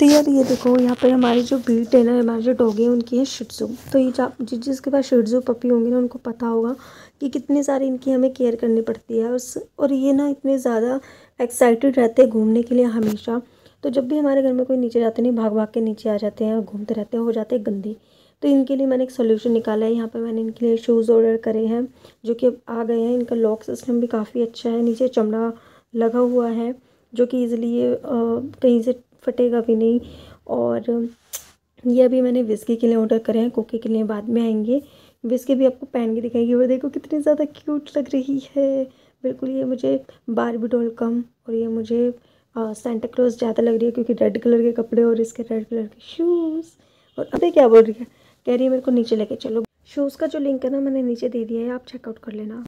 तो यार, ये देखो, यहाँ पर हमारे जो बीट है ना, हमारे जो डॉगी हैं, उनकी है शिट्जू तो ये जिस जिसके पास शिट्जू पपी होंगे ना, उनको पता होगा कि कितनी सारी इनकी हमें केयर करनी पड़ती है। और और ये ना इतने ज़्यादा एक्साइटेड रहते हैं घूमने के लिए हमेशा। तो जब भी हमारे घर में कोई नीचे जाते नहीं, भाग भाग के नीचे आ जाते हैं और घूमते रहते हैं, हो जाते हैं गंदे। तो इनके लिए मैंने एक सोल्यूशन निकाला है। यहाँ पर मैंने इनके लिए शूज़ ऑर्डर करे हैं, जो कि अब आ गए हैं। इनका लॉक सिस्टम भी काफ़ी अच्छा है। नीचे चमड़ा लगा हुआ है, जो कि ईज़िली ये कहीं से फटेगा भी नहीं। और ये अभी मैंने विस्की के लिए ऑर्डर करे हैं कोके के लिए बाद में आएँगे। विस्की भी आपको पहन के दिखाएँगे। वो देखो कितनी ज़्यादा क्यूट लग रही है। बिल्कुल ये मुझे बारबी डॉल कम और ये मुझे सेंटा क्लोज ज़्यादा लग रही है क्योंकि रेड कलर के कपड़े और इसके रेड कलर के शूज़ और अभी क्या बोल रही है? कह रही है मेरे को नीचे लेके चलो। शूज़ का जो लिंक है ना मैंने नीचे दे दिया है, आप चेकआउट कर लेना।